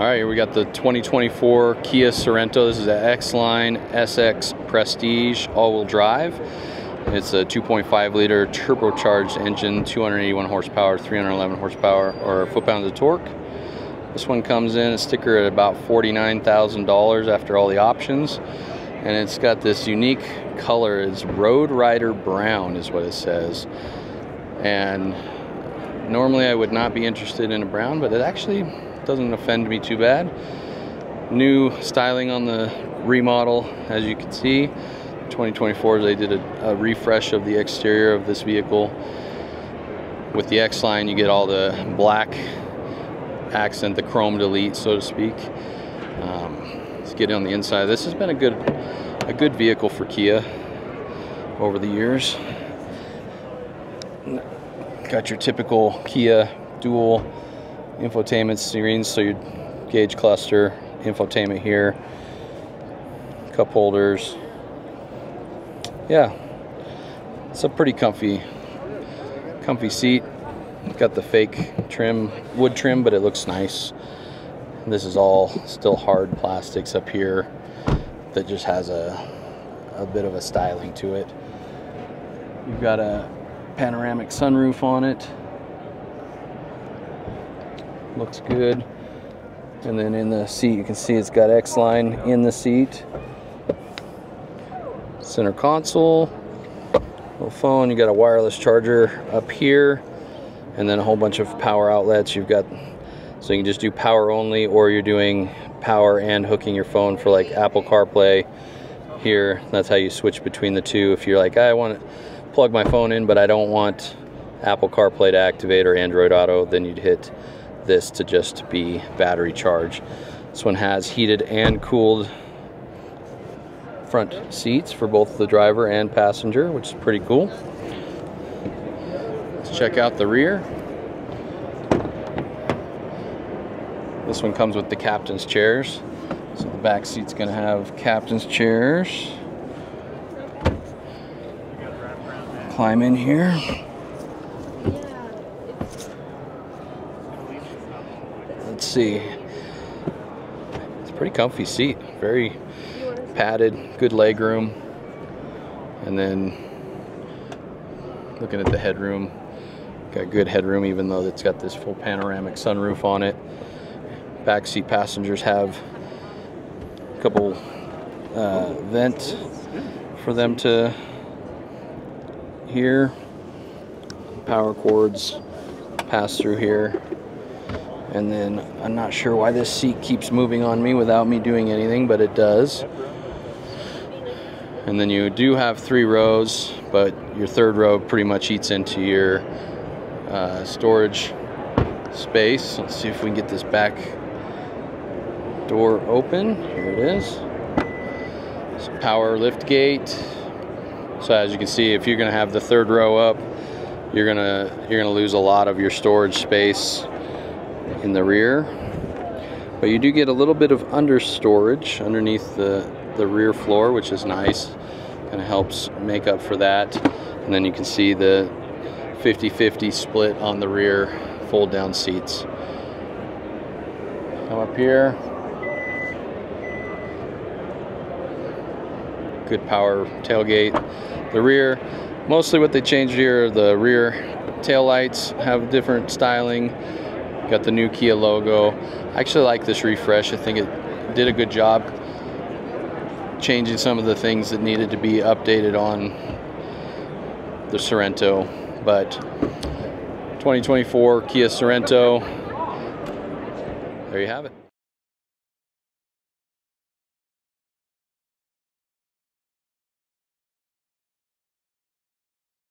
All right, here we got the 2024 Kia Sorento. This is an X-Line SX Prestige all-wheel drive. It's a 2.5 liter turbocharged engine, 281 horsepower, 311 horsepower, or foot-pounds of torque. This one comes in a sticker at about $49,000 after all the options. And it's got this unique color. It's Road Rider Brown is what it says. And normally I would not be interested in a brown, but it actually doesn't offend me too bad. New styling on the remodel, as you can see. 2024, they did a, a refresh of the exterior of this vehicle. With the X-Line, you get all the black accent, the chrome delete, so to speak. Um, let's get on the inside. This has been a good, a good vehicle for Kia over the years. Got your typical Kia dual infotainment screens, so your gauge cluster, infotainment here, cup holders. Yeah, it's a pretty comfy, comfy seat. Got the fake trim, wood trim, but it looks nice. This is all still hard plastics up here that just has a, a bit of a styling to it. You've got a panoramic sunroof on it looks good. And then in the seat you can see it's got X-Line in the seat. Center console little phone you got a wireless charger up here and then a whole bunch of power outlets. You've got so you can just do power only or you're doing power and hooking your phone for like Apple CarPlay here. That's how you switch between the two. If you're like I want to plug my phone in but I don't want Apple CarPlay to activate or Android Auto then you'd hit this to just be battery charge. This one has heated and cooled front seats for both the driver and passenger, which is pretty cool. Let's check out the rear. This one comes with the captain's chairs. So the back seat's gonna have captain's chairs. Climb in here. Let's see. It's a pretty comfy seat. Very padded, good leg room. And then looking at the headroom, got good headroom even though it's got this full panoramic sunroof on it. Backseat passengers have a couple uh, vents for them to hear. Power cords pass through here and then I'm not sure why this seat keeps moving on me without me doing anything but it does. And then you do have three rows but your third row pretty much eats into your uh, storage space. Let's see if we can get this back door open. Here it is. So power lift gate. So as you can see if you're gonna have the third row up you're gonna you're gonna lose a lot of your storage space in the rear. But you do get a little bit of under storage underneath the, the rear floor, which is nice. Kind of helps make up for that. And then you can see the 50-50 split on the rear fold down seats. Come up here. Good power tailgate. The rear, mostly what they changed here, the rear tail lights have different styling. Got the new Kia logo. I actually like this refresh. I think it did a good job changing some of the things that needed to be updated on the Sorento. But 2024 Kia Sorento, there you have it.